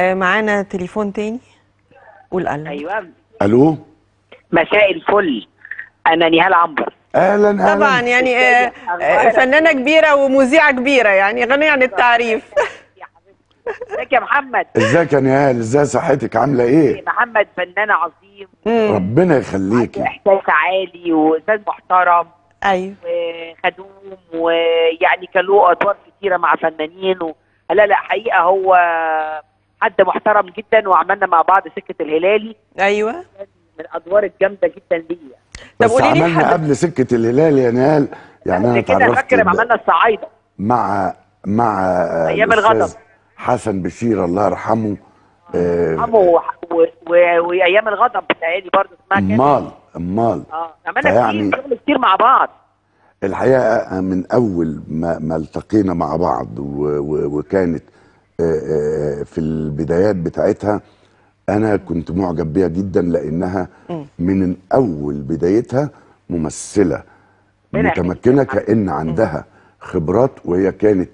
آه، معانا تليفون تاني؟ قول ألو. أيوه. ألو؟ مساء الفل. أنا نهال عنبر. أهلا أهلا. طبعا يعني آه، آه، فنانة كبيرة ومذيعة كبيرة يعني غنية عن التعريف. يا حبيبتي إزيك يا محمد؟ إزيك يا نهال؟ إزاي صحتك؟ عاملة إيه؟ محمد فنان عظيم. ربنا يخليكي إحساس عالي واستاذ محترم. أيوه. وخدوم ويعني كان له أدوار كتيرة مع فنانين و... لا لا حقيقة هو حد محترم جدا وعملنا مع بعض سكة الهلالي. أيوه. من الادوار الجامدة جدا ليا. طب بس قولي لي عملنا قبل سكة الهلال يا نهال يعني أنا كده فاكر عملنا الصعايدة. مع مع آه، أيام الأستاذ الغضب. حسن بشير الله يرحمه. آه،. و... و... وأيام الغضب بتهيألي برضه اسمها كده. أمال أمال. آه عملنا كتير شغل كتير مع بعض. الحقيقة من أول ما, ما التقينا مع بعض وكانت آه، آه، في البدايات بتاعتها أنا كنت معجب بيها جدا لأنها من أول بدايتها ممثلة ربنا متمكنة. كأن عندها خبرات وهي كانت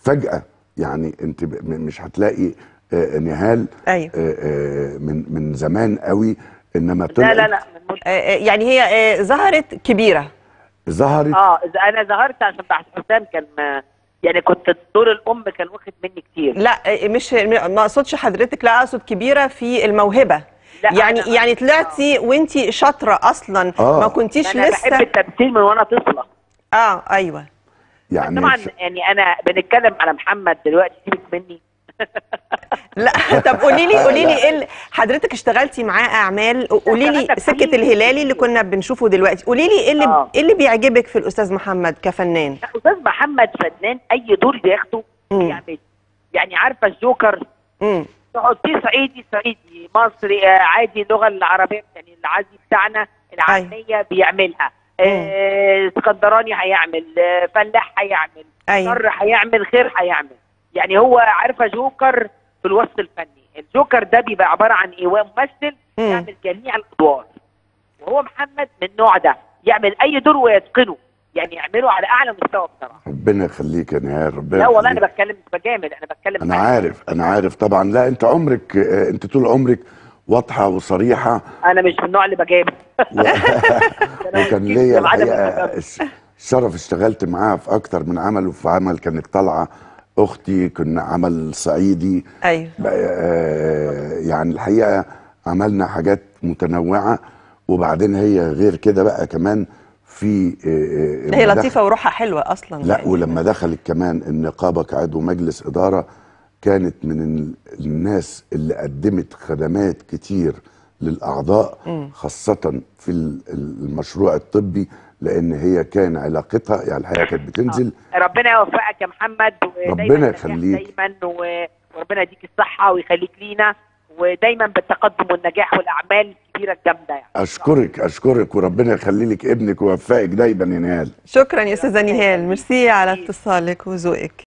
فجأة يعني أنت مش هتلاقي آه، نهال أيوة. آه، آه، من من زمان قوي إنما لا طلعت لا لا. آه، آه، يعني هي آه، ظهرت كبيرة ظهرت آه أنا ظهرت عشان حسام كان يعني كنت دور الأم كان واخد مني كتير. لا آه، مش ما أقصدش حضرتك لا أقصد كبيرة في الموهبة. لا، يعني أنا- يعني طلعتي وإنتي شاطرة أصلا آه. ما كنتيش أنا بحب لسه التمثيل من وأنا طفلة. آه أيوه. يعني طبعا يعني أنا بنتكلم على محمد دلوقتي سيبك مني. لا طب قولي لي قولي لي إيه اللي- حضرتك اشتغلتي معاه أعمال؟ قولي لي سكة. الهلالي اللي كنا بنشوفه دلوقتي. قولي لي إيه اللي آه. إيه اللي بيعجبك في الأستاذ محمد كفنان؟ لا، أستاذ محمد فنان أي دور بياخده مم. بيعمل. يعني عارفة الجوكر؟ تحطيه صعيدي صعيدي مصري آه، عادي اللغة العربية يعني العادي بتاعنا العاميه بيعملها. آه، اسكندراني هيعمل آه، فلاح هيعمل أيوة. شر هيعمل خير هيعمل. يعني هو عارفة جوكر؟ في الوسط الفني. الجوكر ده بيبقى عبارة عن إيه ممثل مم. يعمل جميع الأدوار. وهو محمد من النوع ده. يعمل أي دور ويتقنه. يعني يعمله على أعلى مستوى بصراحة. ربنا يخليك يا نهال ربنا لا والله. أنا بتكلم مش بجامل أنا بتكلم أنا. عارف أنا عارف طبعا. لا أنت عمرك آه، أنت طول عمرك واضحة وصريحة. أنا مش من النوع اللي بجامل. و... وكان ليا الحقيقة الشرف اشتغلت معاها في أكتر من عمل وفي عمل كانت طالعة أختي كنا عمل صعيدي. أيوه. آه، يعني الحقيقة عملنا حاجات متنوعة وبعدين هي غير كده بقى كمان في آه، آه، هي لطيفة وروحها حلوة أصلا لا يعني. ولما دخلت كمان النقابه كعضو مجلس إدارة كانت من ال- الناس اللي قدمت خدمات كتير للأعضاء خاصة في ال- المشروع الطبي. لأن هي كان علاقتها يعني الحقيقة كانت بتنزل. ربنا يوفقك يا محمد ربنا يخليك. دايما وربنا يديك الصحة ويخليك لينا ودايما بالتقدم والنجاح والأعمال الكبيره الجامدة يعني. أشكرك أشكرك وربنا يخلي لك ابنك ويوفقك دايما يا نهال. شكرا يا أستاذة نهال. ميرسي على اتصالك وذوقك.